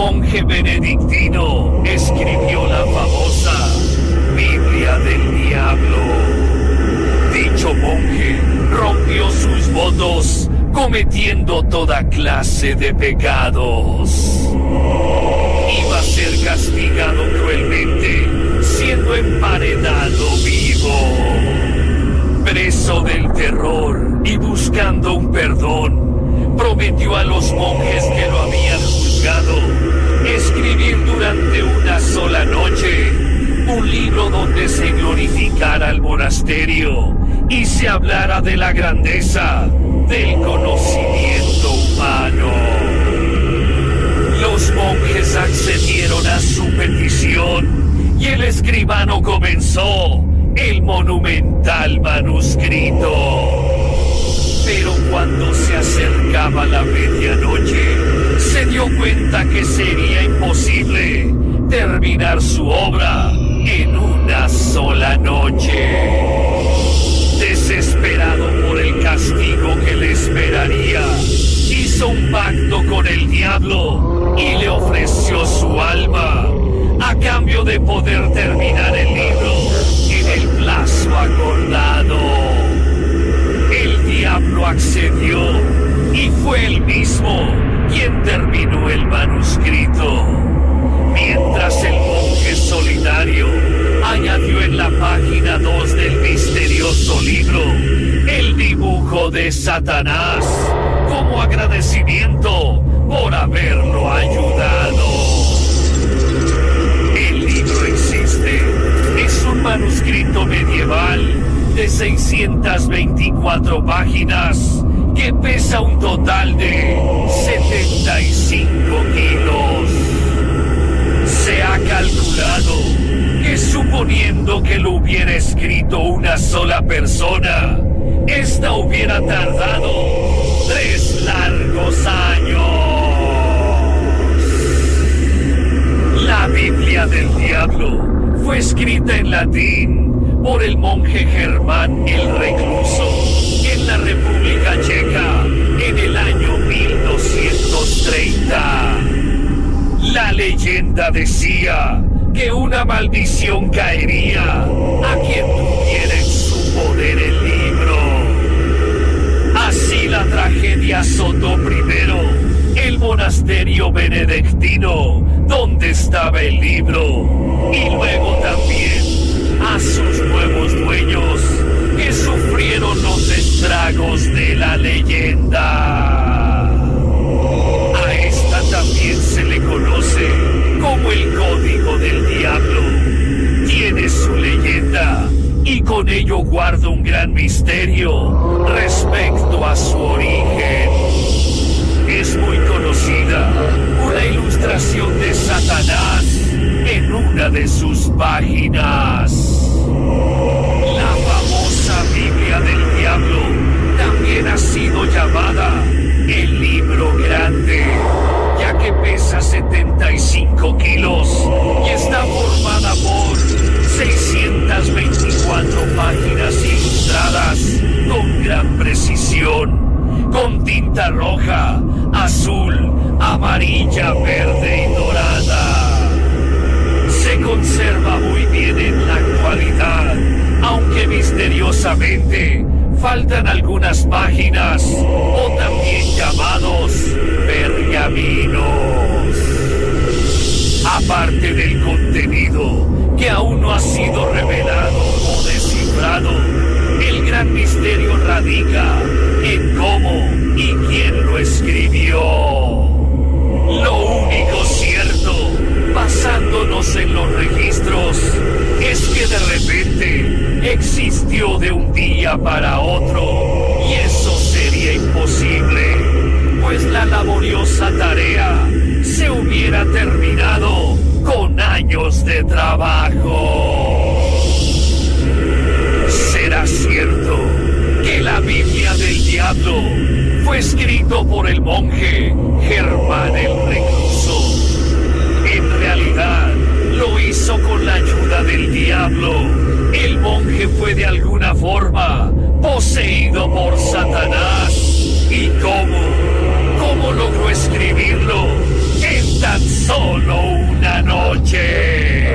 monje benedictino escribió la famosa Biblia del Diablo. Dicho monje rompió sus votos cometiendo toda clase de pecados. Iba a ser castigado cruelmente, siendo emparedado vivo. Preso del terror y buscando un perdón, prometió a los monjes que lo habían juzgado escribir durante una sola noche un libro donde se glorificara al monasterio y se hablara de la grandeza del conocimiento humano. Los monjes accedieron a su petición y el escribano comenzó el monumental manuscrito. Pero cuando se acercaba la medianoche, se dio cuenta que sería imposible terminar su obra en una sola noche. Desesperado por el castigo que le esperaría, hizo un pacto con el diablo y le ofreció su alma a cambio de poder terminar el libro en el plazo acordado. Mismo quien terminó el manuscrito. Mientras el monje solitario añadió en la página 2 del misterioso libro el dibujo de Satanás como agradecimiento por haberlo ayudado. El libro existe. Es un manuscrito medieval de 624 páginas que pesa un total de 75 kilos. Se ha calculado que suponiendo que lo hubiera escrito una sola persona, esta hubiera tardado tres largos años. La Biblia del Diablo fue escrita en latín por el monje Germán el Recluso en la República Checa en el año 1230. La leyenda decía que una maldición caería a quien tuviera en su poder el libro. Así la tragedia azotó primero el monasterio benedictino donde estaba el libro y luego también a sus nuevos dueños estragos de la leyenda. A esta también se le conoce como el código del diablo. Tiene su leyenda y con ello guarda un gran misterio respecto a su origen. Es muy conocida una ilustración de Satanás en una de sus páginas. Roja, azul, amarilla, verde y dorada se conserva muy bien en la actualidad, aunque misteriosamente faltan algunas páginas o también llamados pergaminos. Aparte del contenido que aún no ha sido revelado o descifrado, el gran misterio radica en cómo y quién lo escribió. Lo único cierto, basándonos en los registros, es que de repente existió de un día para otro y eso sería imposible, pues la laboriosa tarea se hubiera escrito por el monje Germán el Recluso. En realidad, lo hizo con la ayuda del diablo. El monje fue de alguna forma poseído por Satanás. ¿Y cómo? ¿Cómo logró escribirlo en tan solo una noche?